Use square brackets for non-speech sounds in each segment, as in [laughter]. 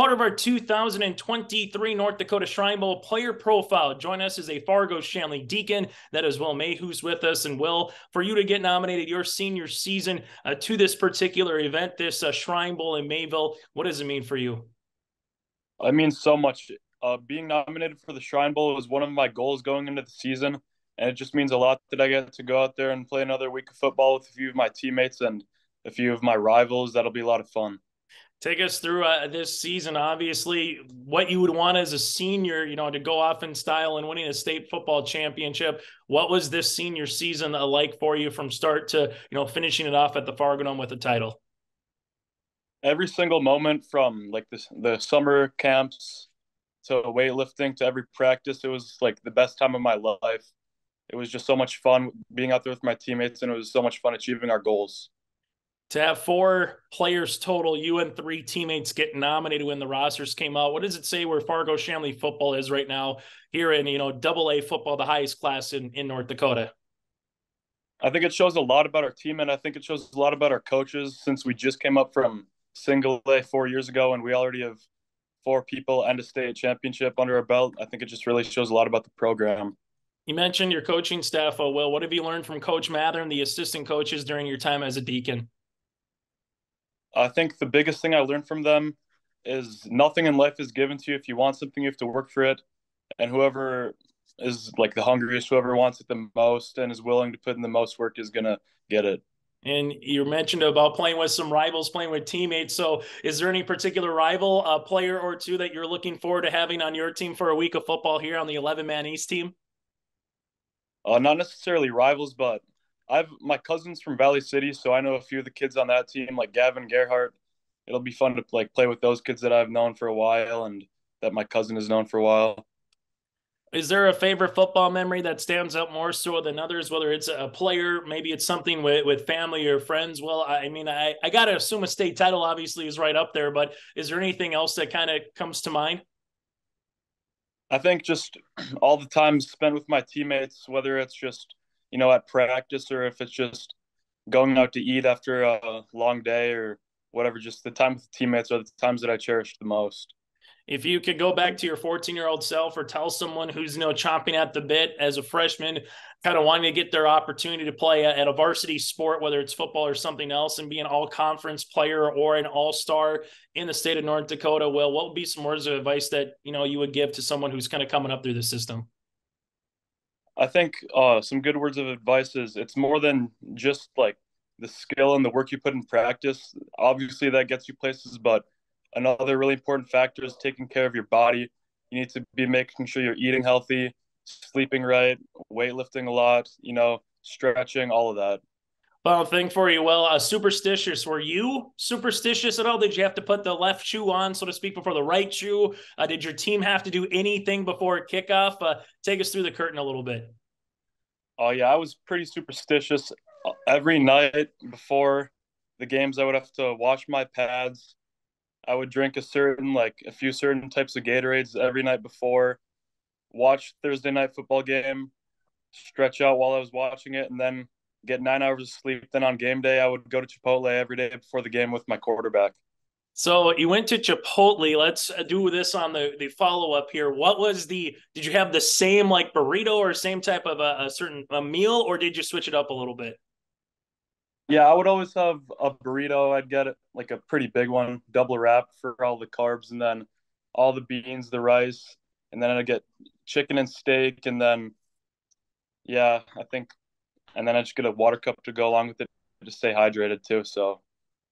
Part of our 2023 North Dakota Shrine Bowl player profile. Join us as a Fargo Shanley Deacon. That is Will Mehus with us. And Will, for you to get nominated your senior season uh, to this particular event, this uh, Shrine Bowl in Mayville, what does it mean for you? It means so much. Uh, being nominated for the Shrine Bowl was one of my goals going into the season, and it just means a lot that I get to go out there and play another week of football with a few of my teammates and a few of my rivals. That'll be a lot of fun take us through uh, this season. Obviously what you would want as a senior you know to go off in style and winning a state football championship. What was this senior season like for you from start to you know finishing it off at the Fargodome with a title? Every single moment from like the, the summer camps to weightlifting to every practice it was like the best time of my life. It was just so much fun being out there with my teammates and it was so much fun achieving our goals to have four players total, you and three teammates get nominated when the rosters came out. What does it say where Fargo Shanley football is right now here in, you know, double A football, the highest class in, in North Dakota? I think it shows a lot about our team and I think it shows a lot about our coaches since we just came up from single A four years ago and we already have four people and a state championship under our belt. I think it just really shows a lot about the program. You mentioned your coaching staff, oh well. What have you learned from Coach Mather and the assistant coaches during your time as a deacon? I think the biggest thing I learned from them is nothing in life is given to you. If you want something, you have to work for it. And whoever is like the hungriest, whoever wants it the most and is willing to put in the most work is going to get it. And you mentioned about playing with some rivals, playing with teammates. So, is there any particular rival a player or two that you're looking forward to having on your team for a week of football here on the 11 man East team? Uh, not necessarily rivals, but I've my cousins from Valley City, so I know a few of the kids on that team, like Gavin Gerhardt. It'll be fun to like play with those kids that I've known for a while and that my cousin has known for a while. Is there a favorite football memory that stands out more so than others? Whether it's a player, maybe it's something with, with family or friends. Well, I mean, I, I got to assume a state title obviously is right up there, but is there anything else that kind of comes to mind? I think just [clears throat] all the time spent with my teammates, whether it's just you know, at practice or if it's just going out to eat after a long day or whatever. Just the time with the teammates are the times that I cherish the most. If you could go back to your 14 year old self or tell someone who's, you know, chomping at the bit as a freshman, kind of wanting to get their opportunity to play at a varsity sport, whether it's football or something else, and be an all conference player or an all star in the state of North Dakota, well, what would be some words of advice that, you know, you would give to someone who's kind of coming up through the system? I think uh, some good words of advice is it's more than just like the skill and the work you put in practice. Obviously, that gets you places, but another really important factor is taking care of your body. You need to be making sure you're eating healthy, sleeping right, weightlifting a lot, you know, stretching, all of that. Final thing for you. Well, uh, superstitious. Were you superstitious at all? Did you have to put the left shoe on, so to speak, before the right shoe? Uh, did your team have to do anything before kickoff? Uh, take us through the curtain a little bit. Oh yeah, I was pretty superstitious. Uh, every night before the games, I would have to wash my pads. I would drink a certain, like a few certain types of Gatorades every night before. Watch Thursday night football game, stretch out while I was watching it, and then get nine hours of sleep. Then on game day, I would go to Chipotle every day before the game with my quarterback. So you went to Chipotle. Let's uh, do this on the, the follow up here. What was the? Did you have the same like burrito or same type of a, a certain a meal, or did you switch it up a little bit? Yeah, I would always have a burrito. I'd get it like a pretty big one, double wrap for all the carbs, and then all the beans, the rice, and then I'd get chicken and steak, and then yeah, I think and then I just get a water cup to go along with it to stay hydrated too. So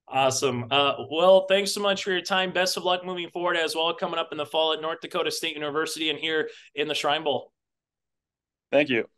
awesome. Uh, well, thanks so much for your time. Best of luck moving forward as well, coming up in the fall at North Dakota State University and here in the Shrine Bowl. Thank you.